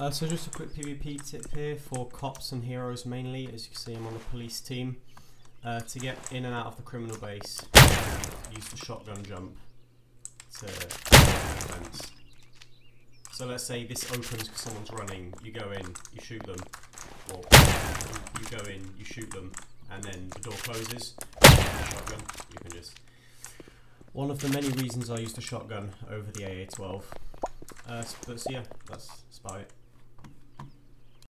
Uh, so just a quick PvP tip here for cops and heroes mainly, as you can see I'm on the police team. Uh, to get in and out of the criminal base, use the shotgun jump to defense. So let's say this opens because someone's running, you go in, you shoot them, or you go in, you shoot them, and then the door closes, shotgun, you can just... One of the many reasons I use the shotgun over the AA-12. Uh, but so yeah, that's, that's about it.